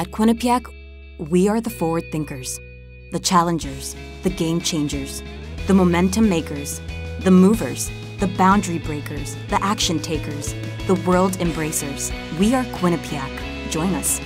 At Quinnipiac, we are the forward thinkers, the challengers, the game changers, the momentum makers, the movers, the boundary breakers, the action takers, the world embracers. We are Quinnipiac. Join us.